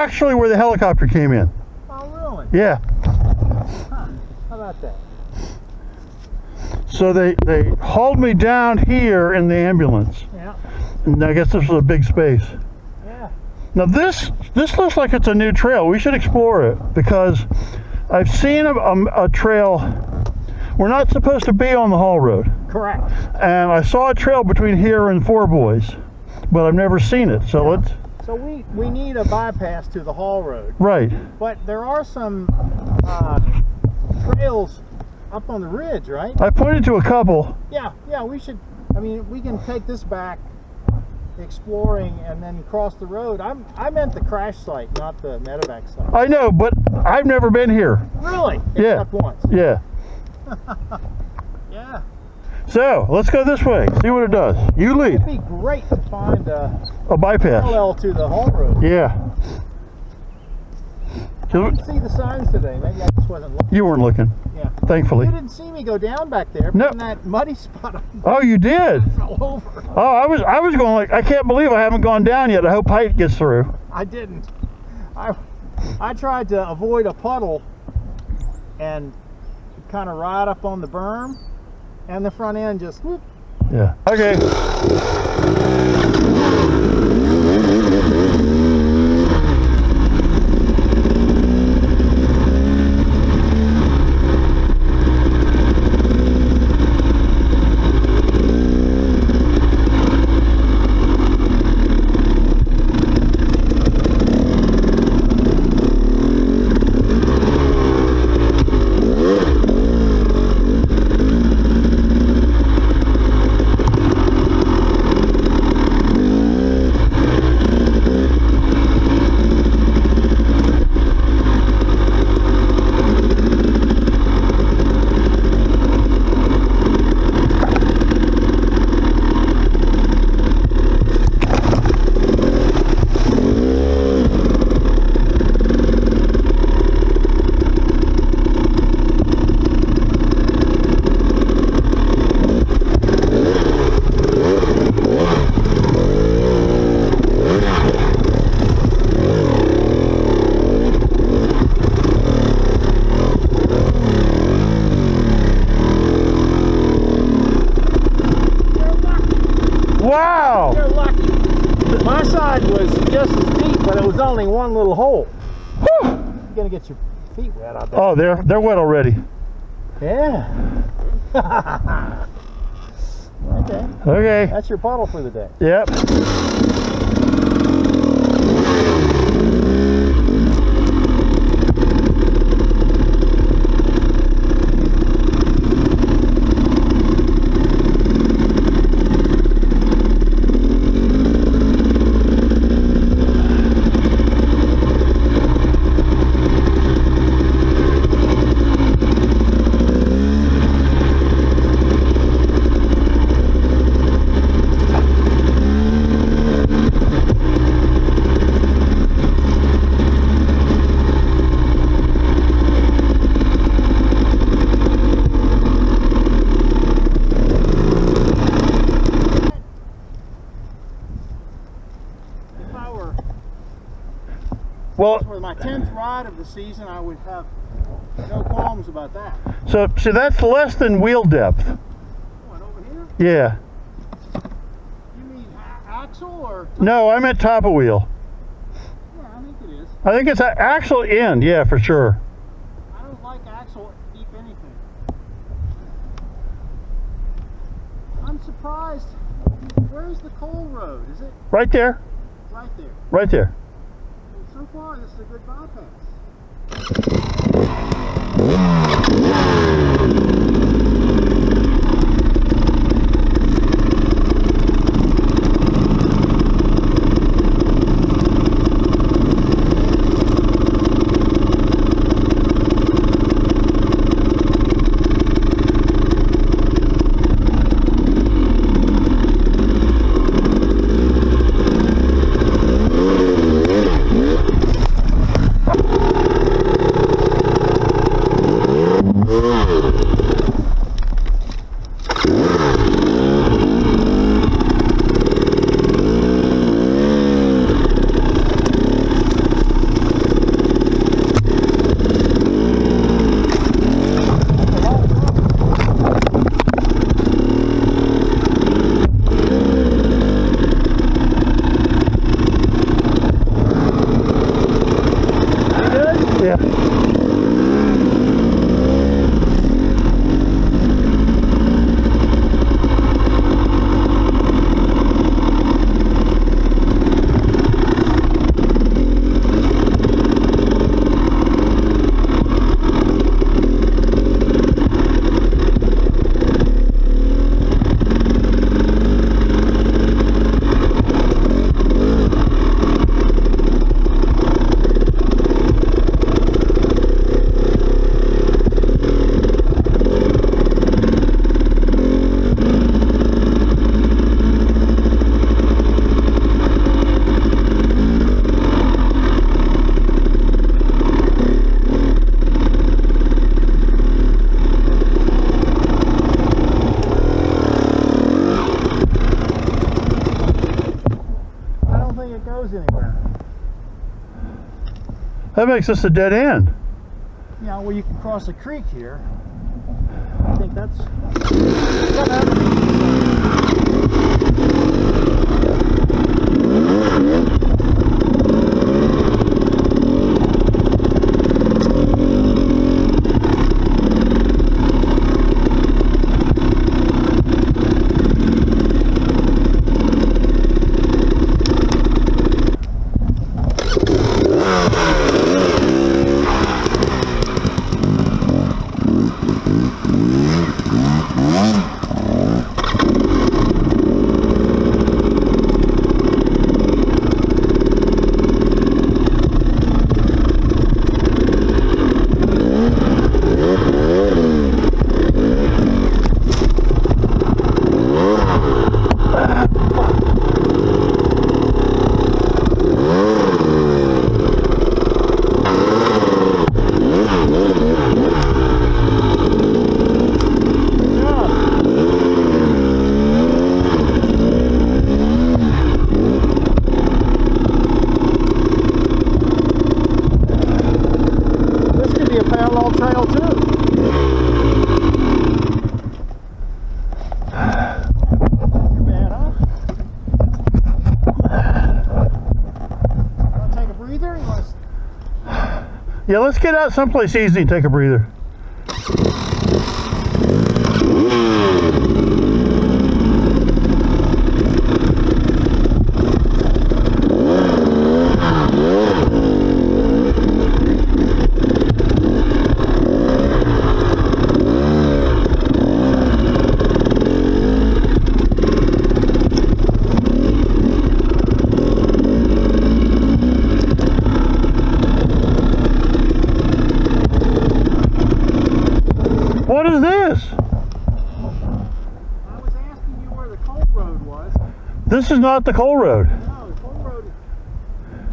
actually where the helicopter came in. Oh, really? Yeah. Huh. How about that? So they, they hauled me down here in the ambulance. Yeah. And I guess this was a big space. Yeah. Now this this looks like it's a new trail. We should explore it because I've seen a, a, a trail. We're not supposed to be on the Haul Road, Correct. and I saw a trail between here and Four Boys, but I've never seen it. So let's So we, we need a bypass to the Haul Road, right. but there are some uh, trails up on the ridge, right? I pointed to a couple. Yeah, yeah, we should, I mean, we can take this back exploring and then cross the road. I'm, I meant the crash site, not the medevac site. I know, but I've never been here. Really? Yeah. Except once. Yeah. Yeah. So let's go this way. See what it does. You lead. It'd be great to find a A bypass. parallel to the Haul Road. Yeah. I didn't see the signs today. Maybe I just wasn't looking. You weren't looking, Yeah. thankfully. You didn't see me go down back there. No. In that muddy spot, Oh, you did. fell over. Oh, I was I was going like I can't believe I haven't gone down yet. I hope height gets through. I didn't. I I tried to avoid a puddle and kind of ride up on the berm, and the front end just whoop. Yeah. Okay. Wow. You're lucky. My side was just as deep, but it was only one little hole. You're gonna get your feet wet, I bet. Oh, they're they're wet already. Yeah. okay, Okay. that's your bottle for the day. Yep. If I were Well, for my tenth ride of the season, I would have no qualms about that. so see that's less than wheel depth. What over here? Yeah. You mean axle or? No, I meant top of wheel. Yeah, I think it is. I think it's a actual end. Yeah, for sure. I don't like axle deep anything. I'm surprised. Where's the coal road? Is it Right there. right there? Right there. So far, this is a good bypass. Yeah. Makes this a dead end. Yeah, well, you can cross a creek here. I think that's. Yeah, let's get out someplace easy and take a breather. What is this? I was asking you where the coal road was. This is not the coal road. No, the coal road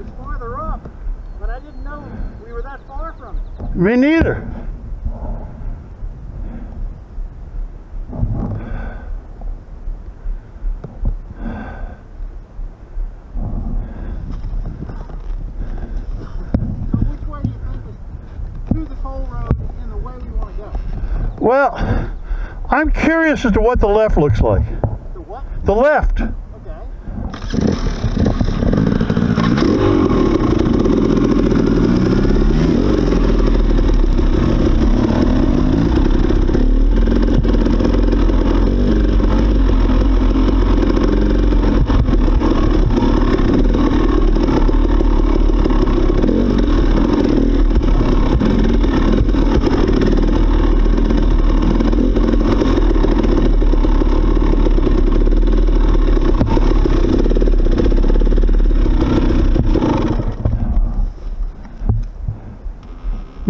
is farther up, but I didn't know we were that far from it. Me neither. So which way do you think is to the coal road in the way we want to go? Well, I'm curious as to what the left looks like. The what? The left. Okay.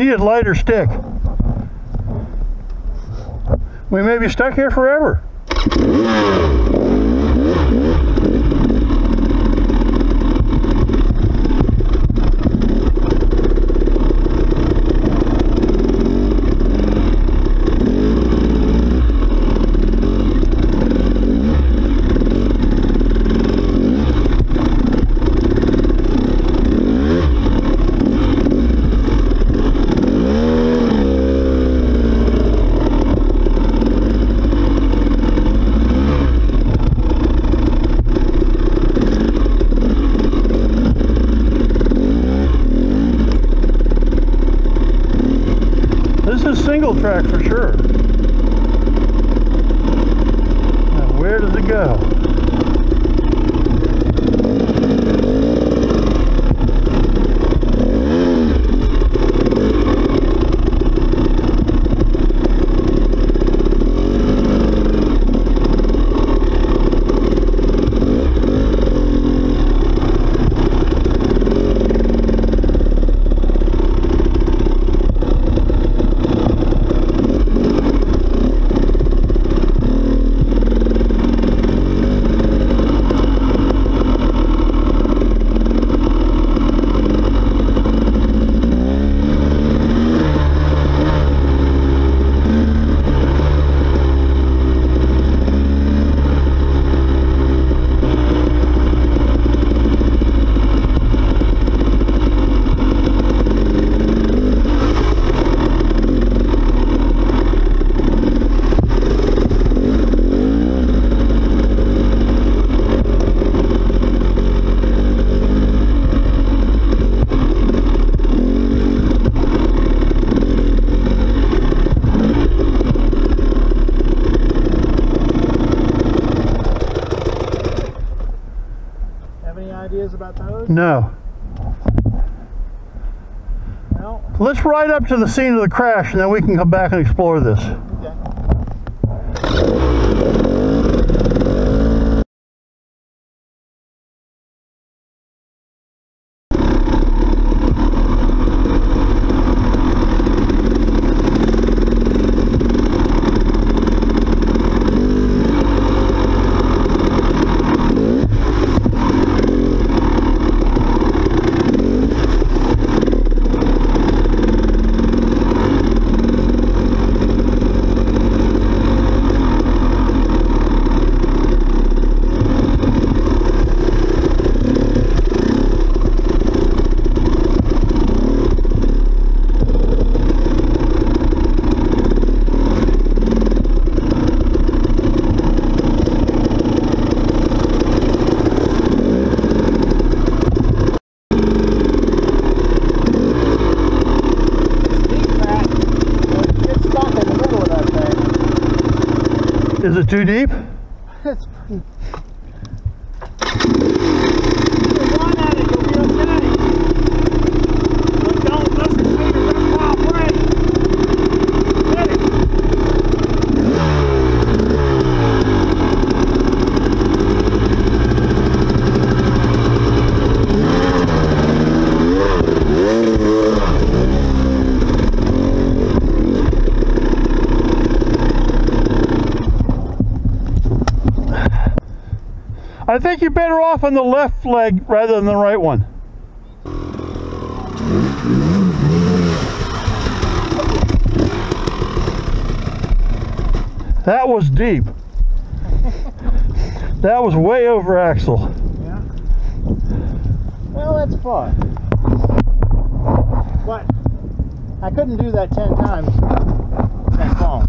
Need a lighter stick. We may be stuck here forever. This is single track for sure. Now, where does it go? Those? No. Let's ride up to the scene of the crash and then we can come back and explore this. It too deep? It's pretty. You run at it, you'll be okay. But don't listen to your rip pop brake. Hit it. I think you're better off on the left leg rather than the right one. That was deep. that was way over axle. Yeah. Well, that's fun. But I couldn't do that 10 times that phone.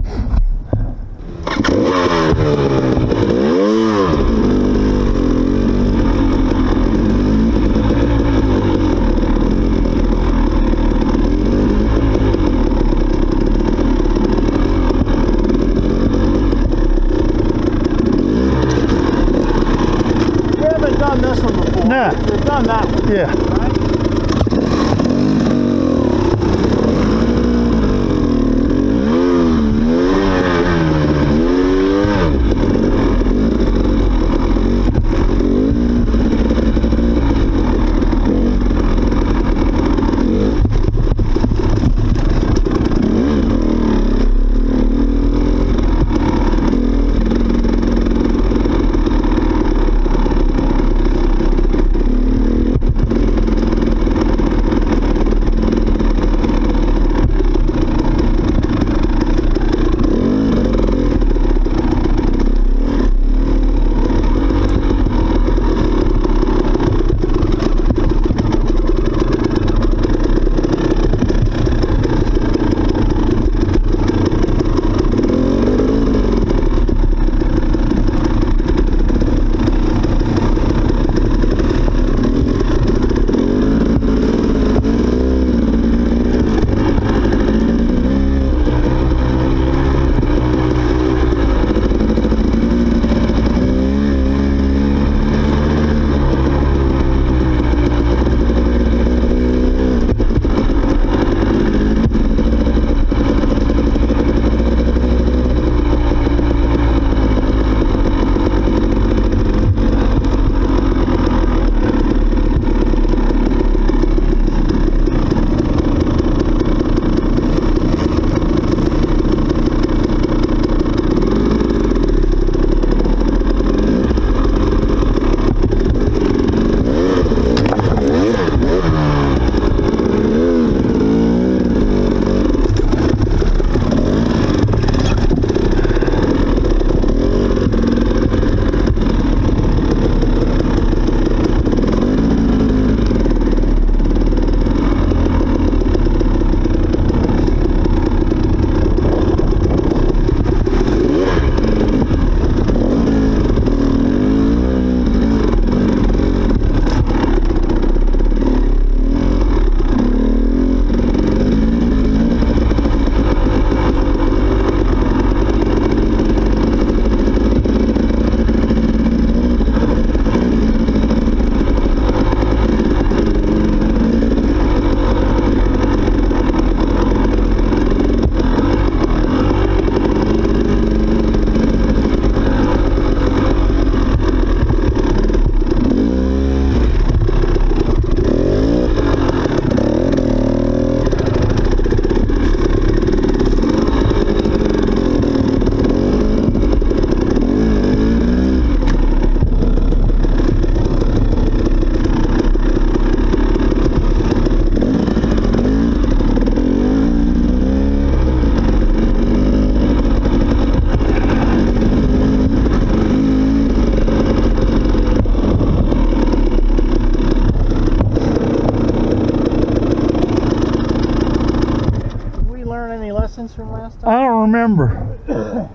Remember. Looks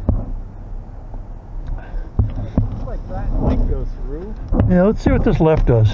like that might through. Yeah, let's see what this left does.